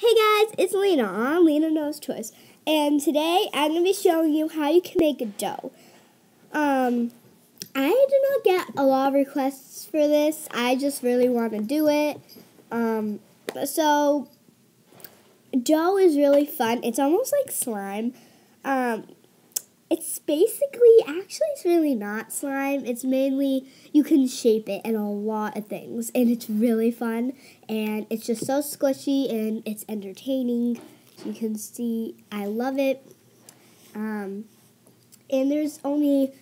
Hey guys, it's Lena on Lena Knows Toys, and today I'm going to be showing you how you can make a dough. Um, I did not get a lot of requests for this. I just really want to do it. Um, so dough is really fun. It's almost like slime. Um, it's basically, actually, it's really not slime. It's mainly, you can shape it in a lot of things, and it's really fun, and it's just so squishy, and it's entertaining. You can see, I love it. Um, and there's only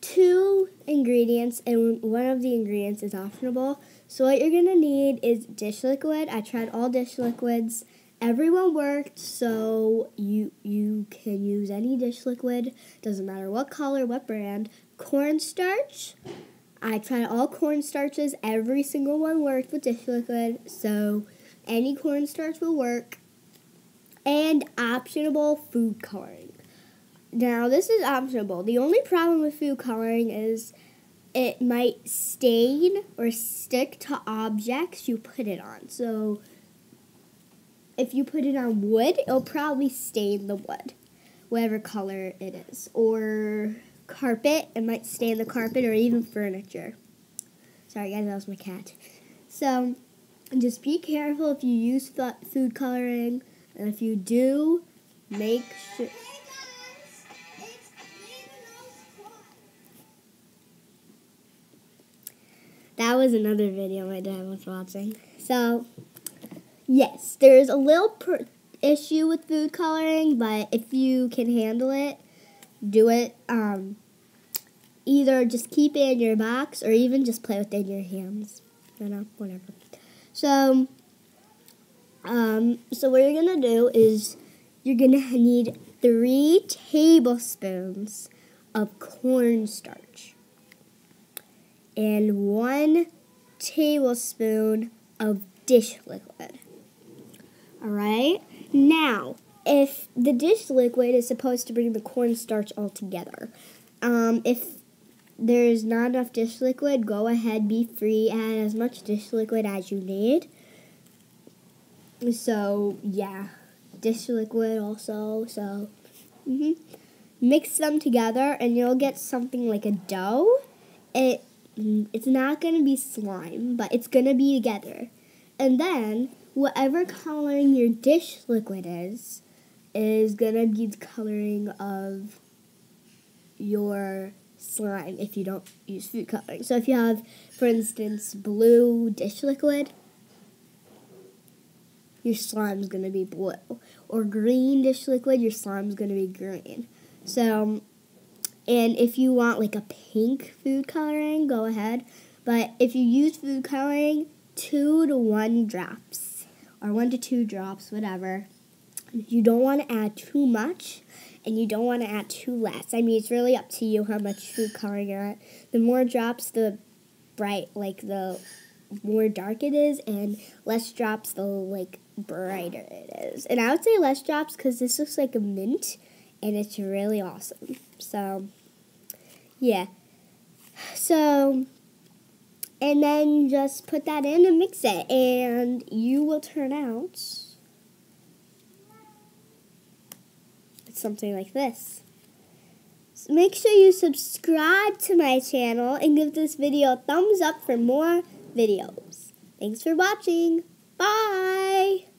two ingredients, and one of the ingredients is optional. So what you're to need is dish liquid. I tried all dish liquids everyone worked, so you you can use any dish liquid. Doesn't matter what color, what brand. Cornstarch. I tried all cornstarches. Every single one worked with dish liquid, so any cornstarch will work. And optional food coloring. Now this is optional. The only problem with food coloring is it might stain or stick to objects you put it on. So if you put it on wood, it'll probably stain the wood, whatever color it is. Or carpet, it might stain the carpet or even furniture. Sorry guys, that was my cat. So just be careful if you use food coloring, and if you do, make sure. That was another video my dad was watching. So, Yes, there's a little issue with food coloring, but if you can handle it, do it. Um, either just keep it in your box or even just play with it in your hands. I know, whatever. So, um, so what you're gonna do is you're gonna need three tablespoons of cornstarch and one tablespoon of dish liquid. All right. Now, if the dish liquid is supposed to bring the cornstarch all together, um, if there's not enough dish liquid, go ahead, be free, add as much dish liquid as you need. So, yeah, dish liquid also. So, mm-hmm. mix them together and you'll get something like a dough. It it's not going to be slime, but it's going to be together. And then whatever coloring your dish liquid is, is gonna be the coloring of your slime if you don't use food coloring. So if you have, for instance, blue dish liquid, your slime is going to be blue. Or green dish liquid, your slime is going to be green. So, and if you want like a pink food coloring, go ahead. But if you use food coloring, two to one drops or one to two drops, whatever. You don't want to add too much and you don't want to add too less. I mean, it's really up to you how much food coloring you're at. The more drops, the bright, like the more dark it is, and less drops, the like brighter it is. And I would say less drops because this looks like a mint, and it's really awesome. So, yeah. So and then just put that in and mix it and you will turn out something like this. So make sure you subscribe to my channel and give this video a thumbs up for more videos. Thanks for watching. Bye!